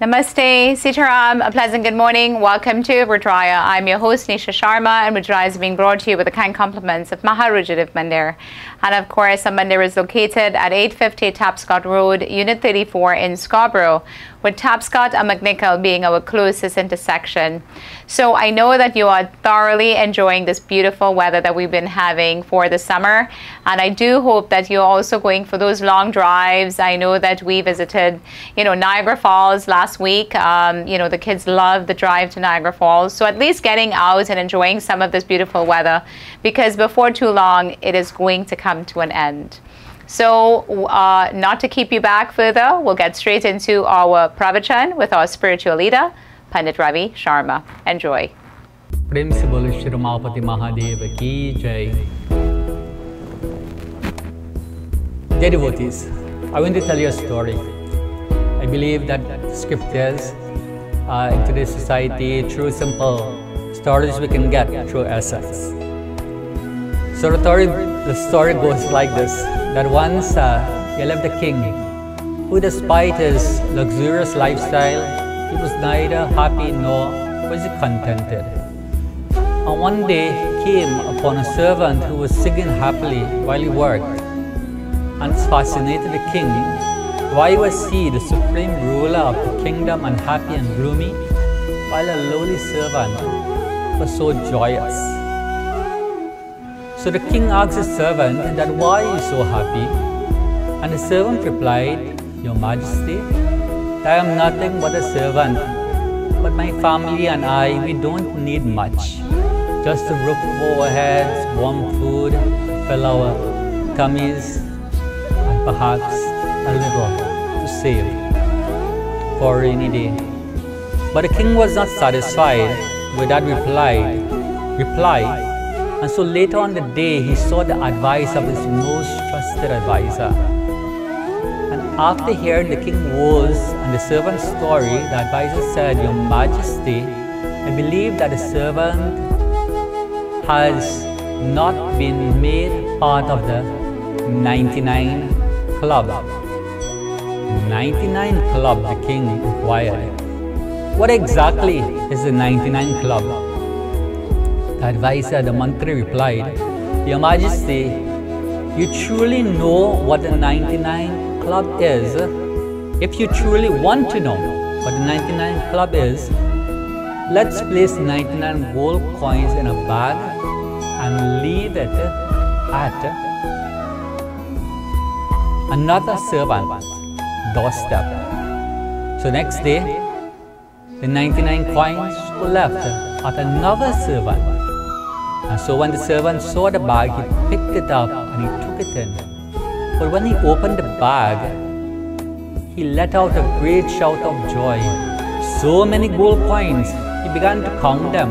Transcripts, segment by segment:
Namaste, Sitaram, a pleasant good morning. Welcome to Rudraaya. I'm your host Nisha Sharma, and Rudraaya is being brought to you with the kind compliments of Maha Rudradev Mandir. And of course, Mandir is located at 850 Tapscott Road, Unit 34 in Scarborough, with Tapscott and McNicoll being our closest intersection. So I know that you are thoroughly enjoying this beautiful weather that we've been having for the summer, and I do hope that you're also going for those long drives. I know that we visited, you know, Niagara Falls last week. Um, you know, the kids love the drive to Niagara Falls. So at least getting out and enjoying some of this beautiful weather, because before too long, it is going to come to an end. So, uh, not to keep you back further, we'll get straight into our pravachan with our spiritual leader, Pandit Ravi Sharma. Enjoy. प्रेम से बोलो श्री रमापति महादेव की जय Dear devotees, I want to tell you a story. I believe that scriptures uh, in today's society, through simple stories we can get through essence. So the story, the story goes like this: that once uh, lived a king who, despite his luxurious lifestyle, he was neither happy nor was he contented. And one day he came upon a servant who was singing happily while he worked. And it fascinated the king. Why was he, the supreme ruler of the kingdom, unhappy and gloomy, while a lowly servant was so joyous? So the king asked his servant that why are you so happy? And the servant replied, Your Majesty, I am nothing but a servant, but my family and I, we don't need much. Just a roof over our heads, warm food, fill our tummies, and perhaps a little to save for a rainy day. But the king was not satisfied with that reply, reply, and so later on the day he sought the advice of his most trusted advisor. And after hearing the king woes and the servant's story, the advisor said, Your Majesty, I believe that the servant has not been made part of the 99 club. 99 club, the king inquired. What exactly is the 99 club? The advisor, the mantri replied, Your Majesty, you truly know what the 99 club is. If you truly want to know what the 99 club is, let's place 99 gold coins in a bag and leave it at another servant doorstep. So next day, the 99 coins were left at another servant. And so when the servant saw the bag, he picked it up and he took it in. But when he opened the bag, he let out a great shout of joy. So many gold coins, he began to count them.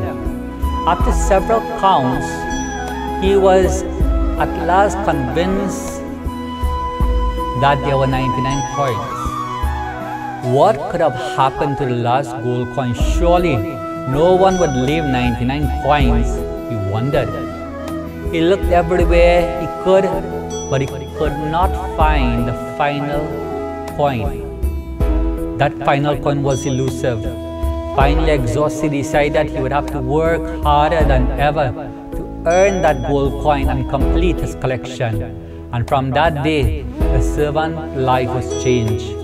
After several counts, he was at last convinced that there were 99 coins. What could have happened to the last gold coin? Surely no one would leave 99 coins, wondered. He looked everywhere he could, but he could not find the final coin. That final coin was elusive. Finally exhausted, he decided he would have to work harder than ever to earn that gold coin and complete his collection. And from that day, the servant life was changed.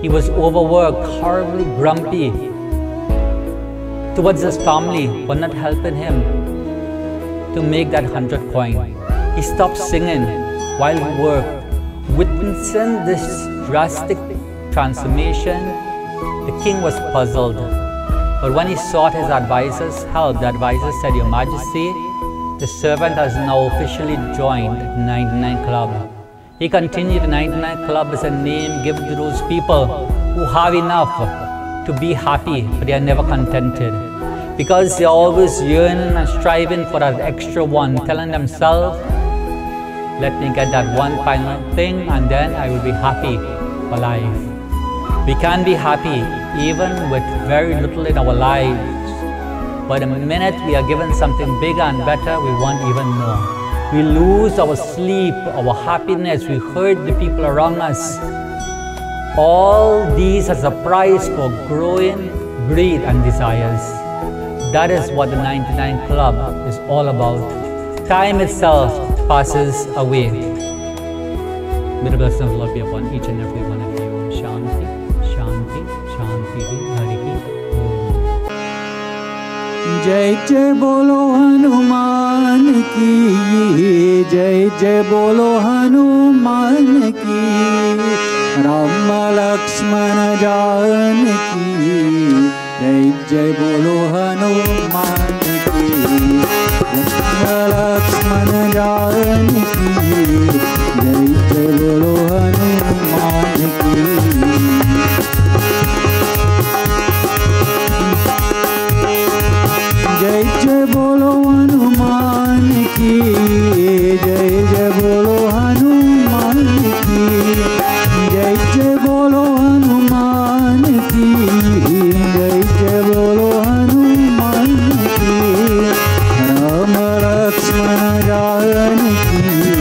He was overworked, horribly grumpy towards his family for not helping him to make that hundred coin. He stopped singing while he worked. Witnessing this drastic transformation, the king was puzzled. But when he sought his advisor's help, the advisor said, Your Majesty, the servant has now officially joined the 99 Club. He continued, the 99 Club is a name given to those people who have enough to be happy, but they are never contented. Because they always yearning and striving for that extra one, telling themselves Let me get that one final thing and then I will be happy for life. We can be happy even with very little in our lives. But the minute we are given something bigger and better, we want even more. We lose our sleep, our happiness, we hurt the people around us. All these as a price for growing greed and desires. That is what the 99 Club is all about. Time itself passes away. May the blessing of the Lord be upon each and every one of you. Shanti, Shanti, Shanti, Harihi. Om. जय जय बोलो हनुमान की जय जय बोलो हनुमान की राम लक्ष्मण जान की जय जय बोलो हनुमान की। लक्ष्मण जान की। जय जय बोलो लक्ष्मण जान की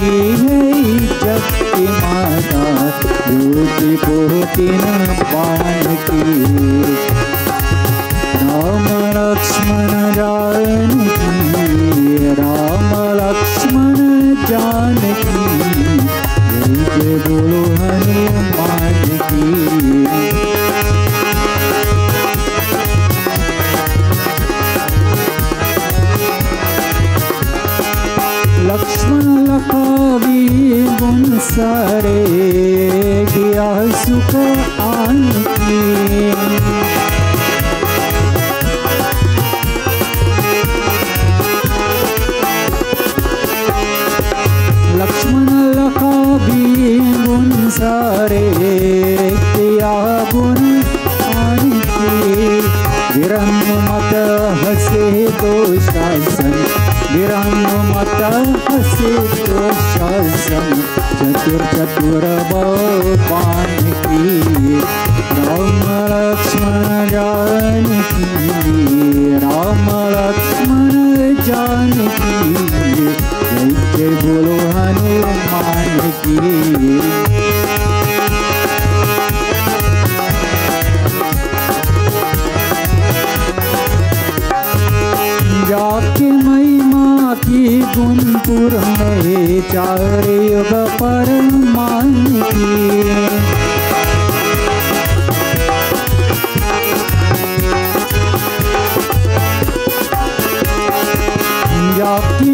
की है जग की माता ज्योति पोतिन पान की। राम लक्ष्मण जान की, राम लक्ष्मण जान की बोलो हनुमान की लखावी गुण सारे दिया सुख आन लक्ष्मण लखावी गुण सारे दिया गुण आन की। विरंग मत हसे तो शासन विरंग मत हसे तो शासन चतुर चतुर पान की राम लक्ष्मण जान की राम लक्ष्मण जान की जय जय बोलो हनुमान की। की गुणपुर में चार युग पर मान की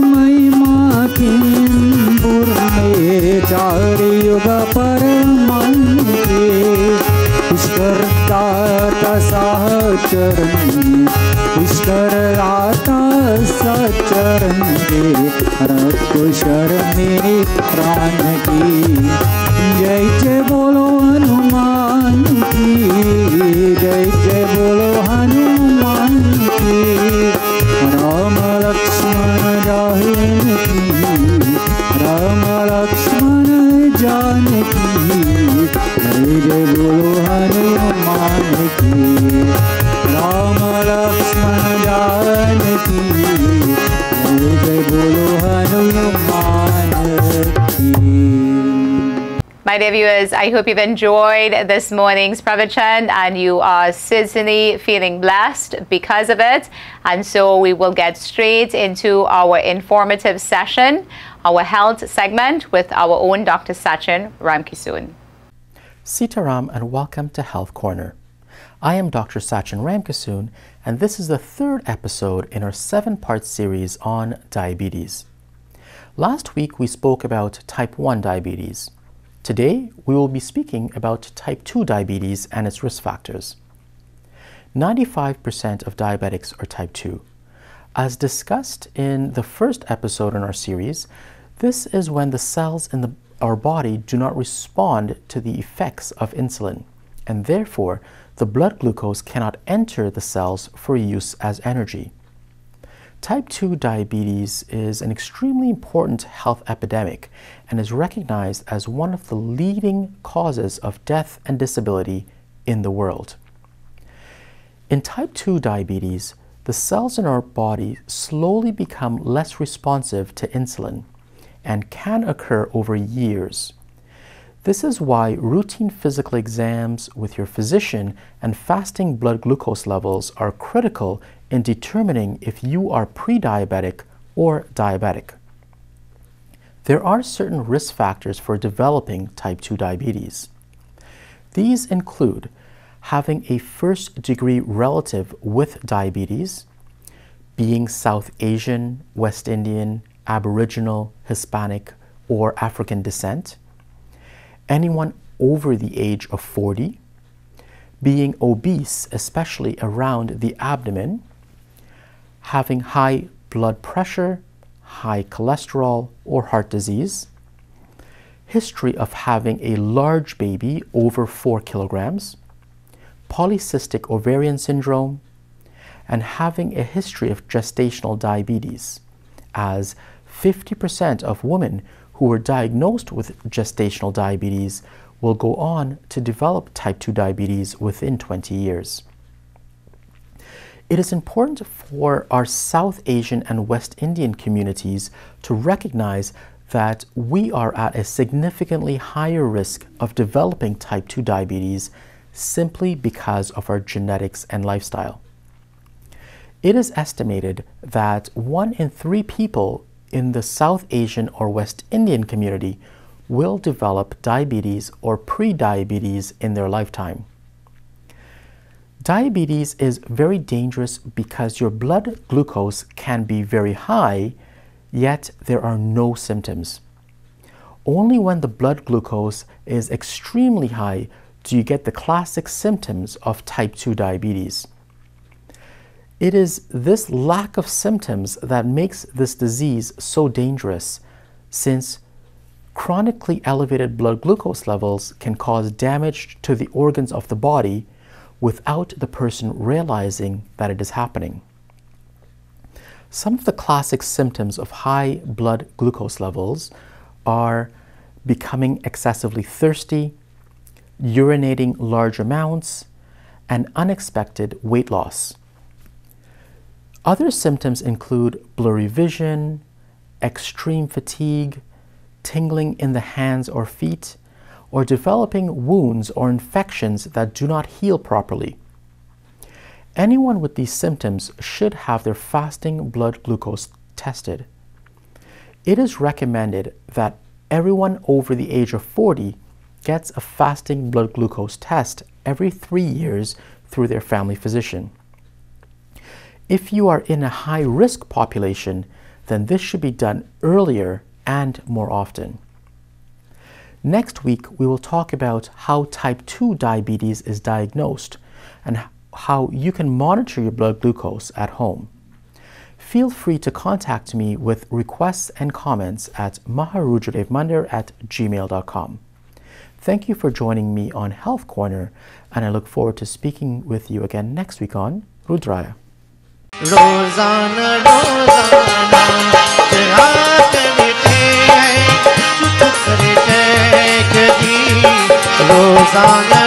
महिमा की चार युग पर मान पुष्कर दाता चरण पुष्कर आता सचरण के रक्त शरण प्राण की। जय जय बोलो हनुमान की जय My dear viewers, I hope you've enjoyed this morning's pravachan and you are certainly feeling blessed because of it. And so we will get straight into our informative session, our health segment with our own Dr. Sachin Ramkisoon. Sitaram and welcome to Health Corner. I am Dr. Sachin Ramkisoon and this is the third episode in our seven-part series on diabetes. Last week we spoke about type 1 diabetes. Today we will be speaking about type 2 diabetes and its risk factors. 95% of diabetics are type 2. As discussed in the first episode in our series, this is when the cells in the, our body do not respond to the effects of insulin, and therefore the blood glucose cannot enter the cells for use as energy. Type 2 diabetes is an extremely important health epidemic and is recognized as one of the leading causes of death and disability in the world. In type 2 diabetes, the cells in our body slowly become less responsive to insulin and can occur over years. This is why routine physical exams with your physician and fasting blood glucose levels are critical in determining if you are pre-diabetic or diabetic. There are certain risk factors for developing type 2 diabetes. These include having a first degree relative with diabetes, being South Asian, West Indian, Aboriginal, Hispanic, or African descent, anyone over the age of 40, being obese, especially around the abdomen, having high blood pressure, high cholesterol, or heart disease, history of having a large baby over 4 kilograms, polycystic ovarian syndrome, and having a history of gestational diabetes, as 50% of women who were diagnosed with gestational diabetes will go on to develop type 2 diabetes within 20 years. It is important for our South Asian and West Indian communities to recognize that we are at a significantly higher risk of developing type 2 diabetes simply because of our genetics and lifestyle. It is estimated that one in three people in the South Asian or West Indian community will develop diabetes or pre-diabetes in their lifetime. Diabetes is very dangerous because your blood glucose can be very high, yet there are no symptoms. Only when the blood glucose is extremely high do you get the classic symptoms of type 2 diabetes. It is this lack of symptoms that makes this disease so dangerous, since chronically elevated blood glucose levels can cause damage to the organs of the body without the person realizing that it is happening. Some of the classic symptoms of high blood glucose levels are becoming excessively thirsty, urinating large amounts, and unexpected weight loss. Other symptoms include blurry vision, extreme fatigue, tingling in the hands or feet, or developing wounds or infections that do not heal properly. Anyone with these symptoms should have their fasting blood glucose tested. It is recommended that everyone over the age of 40 gets a fasting blood glucose test every three years through their family physician. If you are in a high risk population, then this should be done earlier and more often. Next week, we will talk about how type 2 diabetes is diagnosed and how you can monitor your blood glucose at home. Feel free to contact me with requests and comments at maharujadevmandir at gmail.com. Thank you for joining me on Health Corner, and I look forward to speaking with you again next week on Rudraaya. Rosanna, Rosanna. Hosanna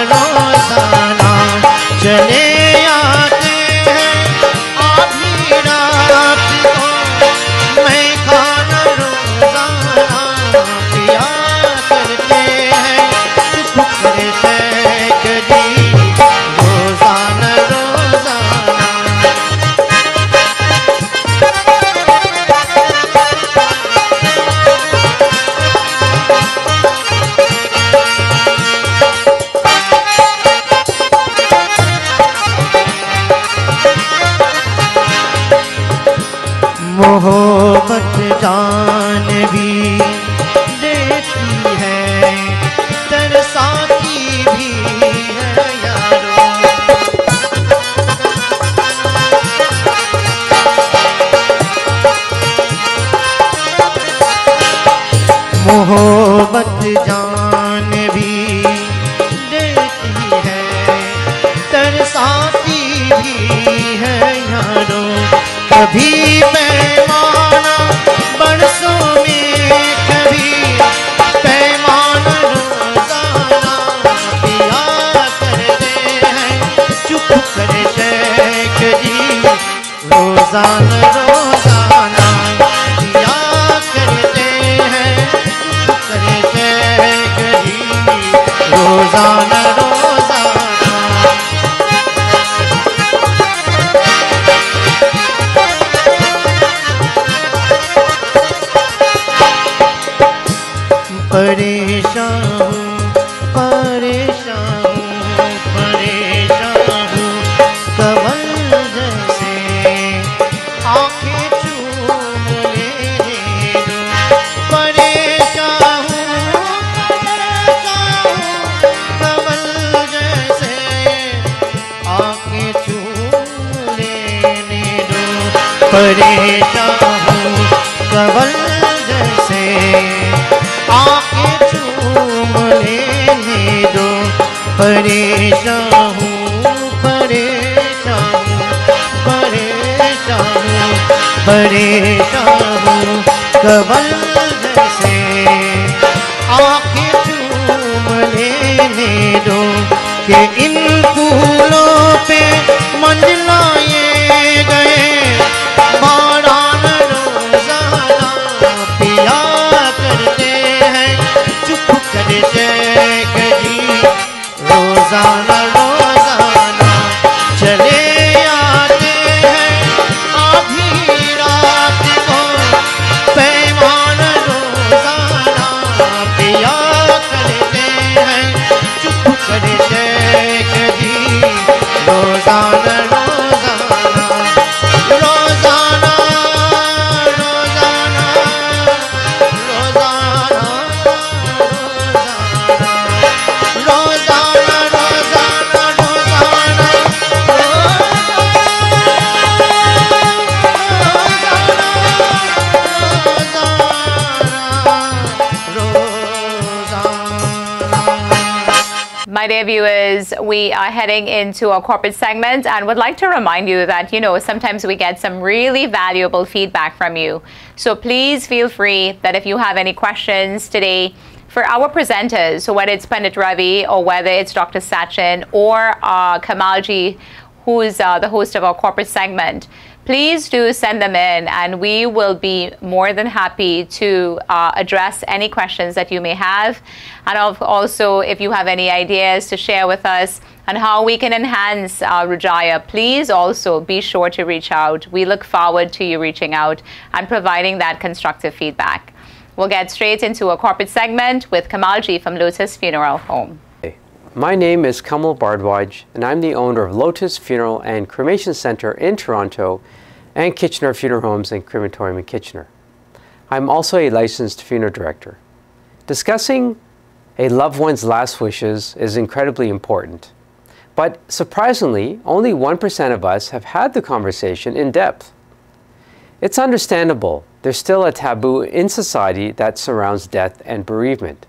तरसाती भी है यारों। कभी पैमाना परेशान। Heading into our corporate segment and would like to remind you that, you know, sometimes we get some really valuable feedback from you. So please feel free that if you have any questions today for our presenters, so whether it's Pandit Ravi or whether it's Dr. Sachin or uh, Kamalji, who's uh, the host of our corporate segment, please do send them in and we will be more than happy to uh, address any questions that you may have. And also, if you have any ideas to share with us on how we can enhance uh, Rudraaya, please also be sure to reach out. We look forward to you reaching out and providing that constructive feedback. We'll get straight into a corporate segment with Kamalji from Lotus Funeral Home. My name is Kamal Bhardwaj, and I'm the owner of Lotus Funeral and Cremation Center in Toronto and Kitchener Funeral Homes and Crematorium in Kitchener. I'm also a licensed funeral director. Discussing a loved one's last wishes is incredibly important. But surprisingly, only 1% of us have had the conversation in depth. It's understandable. There's still a taboo in society that surrounds death and bereavement.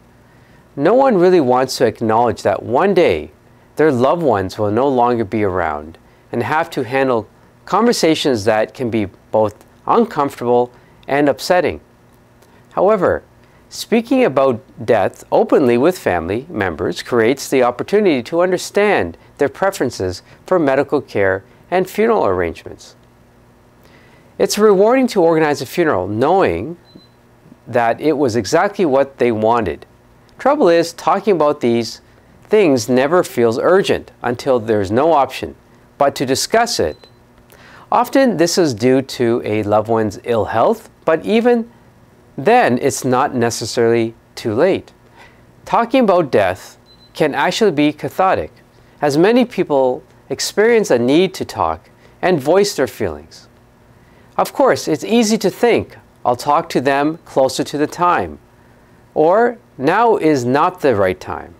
No one really wants to acknowledge that one day their loved ones will no longer be around and have to handle conversations that can be both uncomfortable and upsetting. However, speaking about death openly with family members creates the opportunity to understand their preferences for medical care and funeral arrangements. It's rewarding to organize a funeral knowing that it was exactly what they wanted. Trouble is, talking about these things never feels urgent until there's no option but to discuss it. Often this is due to a loved one's ill health, but even then it's not necessarily too late. Talking about death can actually be cathartic, as many people experience a need to talk and voice their feelings. Of course, it's easy to think, I'll talk to them closer to the time. Or now is not the right time.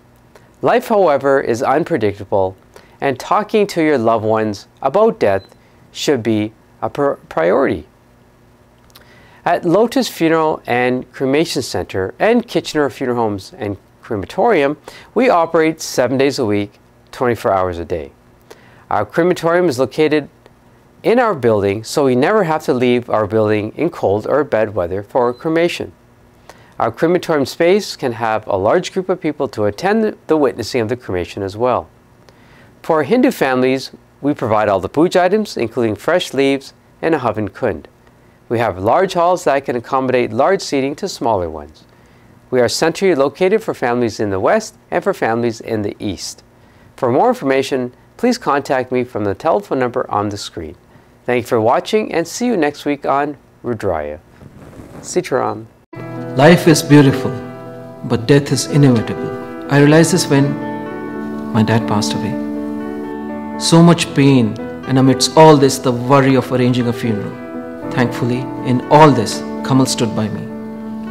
Life, however, is unpredictable, and talking to your loved ones about death should be a pr- priority. At Lotus Funeral and Cremation Center and Kitchener Funeral Homes and Crematorium, we operate seven days a week, 24 hours a day. Our crematorium is located in our building, so we never have to leave our building in cold or bad weather for cremation. Our crematorium space can have a large group of people to attend the witnessing of the cremation as well. For Hindu families, we provide all the puja items, including fresh leaves and a havan kund. We have large halls that can accommodate large seating to smaller ones. We are centrally located for families in the west and for families in the east. For more information, please contact me from the telephone number on the screen. Thank you for watching and see you next week on Rudraaya. Sitaram. Life is beautiful, but death is inevitable. I realized this when my dad passed away. So much pain, and amidst all this, the worry of arranging a funeral. Thankfully, in all this, Kamal stood by me.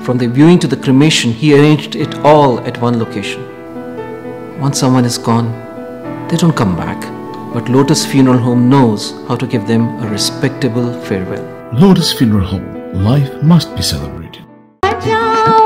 From the viewing to the cremation, he arranged it all at one location. Once someone is gone, they don't come back. But Lotus Funeral Home knows how to give them a respectable farewell. Lotus Funeral Home. Life must be celebrated. 家。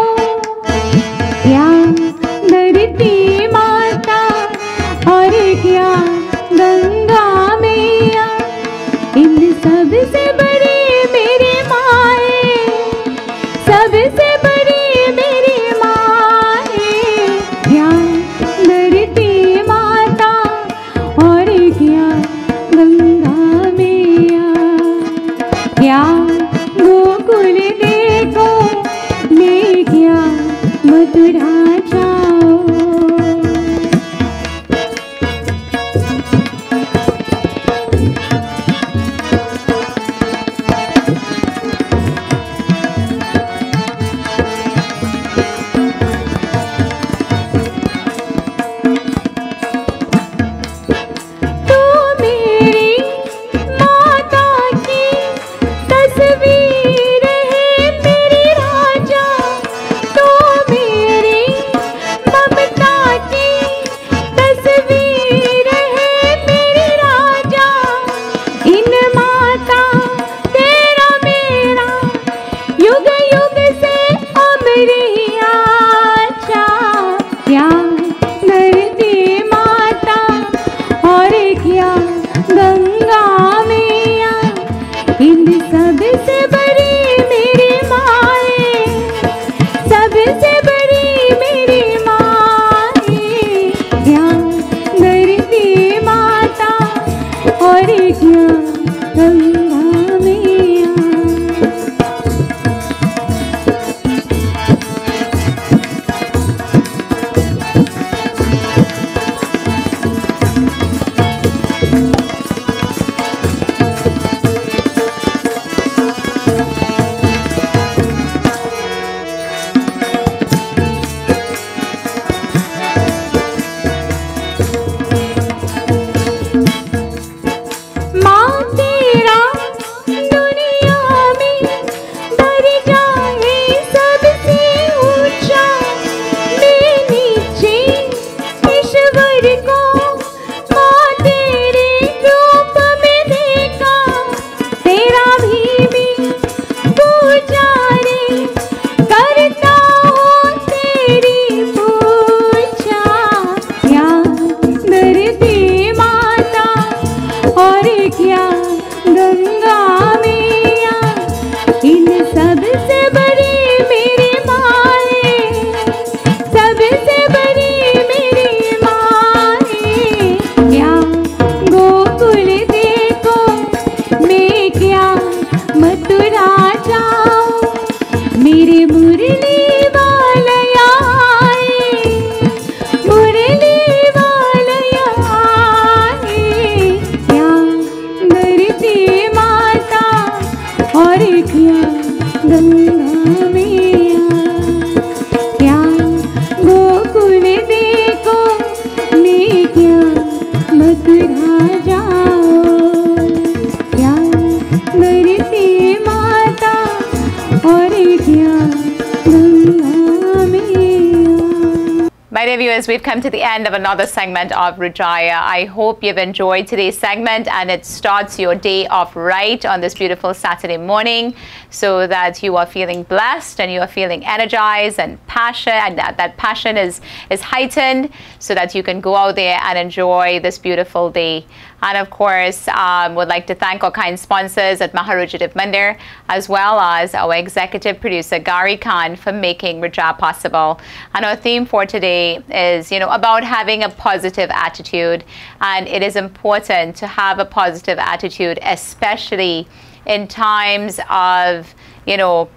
Viewers, we've come to the end of another segment of Rudraaya. I hope you've enjoyed today's segment and it starts your day off right on this beautiful Saturday morning so that you are feeling blessed and you are feeling energized and passion and that, that passion is, is heightened so that you can go out there and enjoy this beautiful day. And of course, um, would like to thank our kind sponsors at Maha Rudradev Mandir, as well as our executive producer, Gary Khan, for making Raja possible. And our theme for today is, you know, about having a positive attitude. And it is important to have a positive attitude, especially in times of, you know,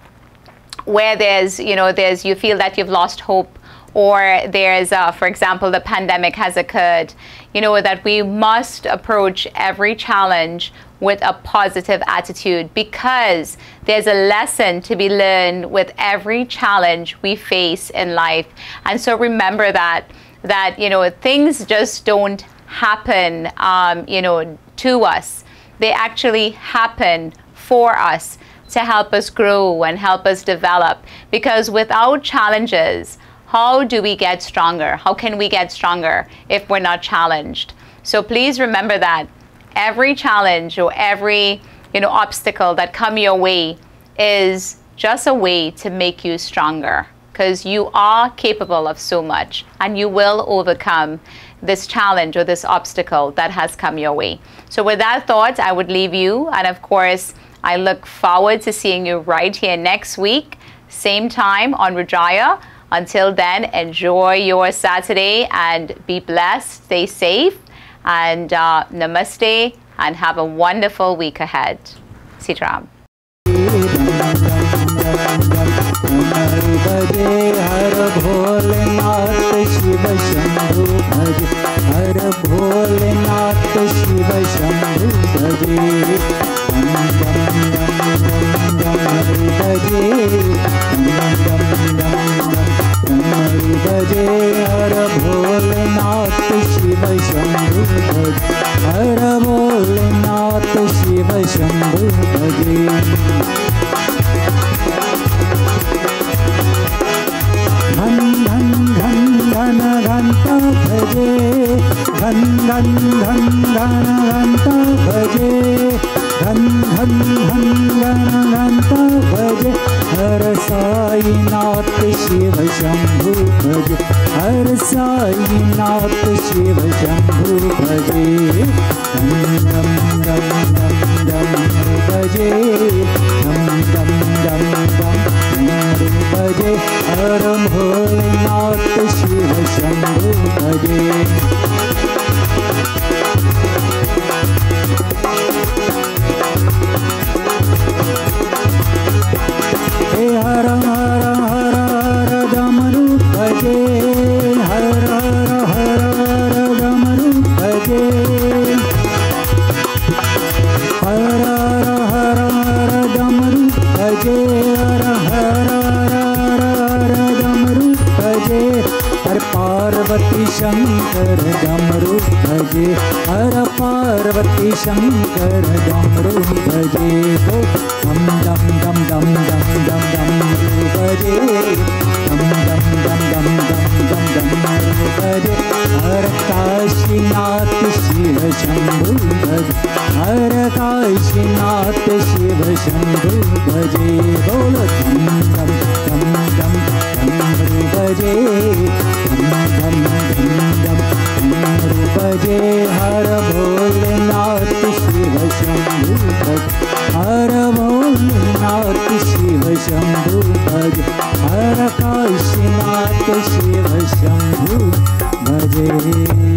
where there's, you know, there's, you feel that you've lost hope or there's, uh, for example, the pandemic has occurred, you know, that we must approach every challenge with a positive attitude because there's a lesson to be learned with every challenge we face in life. And so remember that, that, you know, things just don't happen, um, you know, to us. They actually happen for us to help us grow and help us develop because without challenges, how do we get stronger? How can we get stronger if we're not challenged? So please remember that every challenge or every you know obstacle that come your way is just a way to make you stronger because you are capable of so much and you will overcome this challenge or this obstacle that has come your way. So with that thought, I would leave you and of course, I look forward to seeing you right here next week, same time on Rudraaya. Until then, enjoy your Saturday and be blessed, stay safe, and uh, namaste, and have a wonderful week ahead. Sitaram. भजे हर भोलेनाथ शिव शंभु भजे हर भोलेनाथ शिव शंभु भजे दम दम दम दम दम हरि भजे दम दम दम भजे हर भोलेनाथ शिव शंभु भजे। हर भोलेनाथ शिव शंभु भजे। धन धन धन धन घंटा भजे। धन धन धन धन घंटा भजे। धन धन धन धन घंटा भजे। हर साईनाथ शिव शंभु भजे हर साईनाथ शिव शंभु भजे। दम दम दम दम भजे दम दम दम दम भजे। हर भोलेनाथ शिव शंभु भजे शंकर डमरू भजे हर पार्वती शंकर डमरू भजे हो दम दम दम दम दम दम दम भजे दम दम दम दम दम दम हर काशीनाथ शिव शंभु भजे हर काशीनाथ शिव शंभु भजे बोल दम दम दम दम भजे हर भोलेनाथ शिव शंभु भजे हर भोलेनाथ शिव शंभु भजे हर काशीनाथ शिव शंभु भजे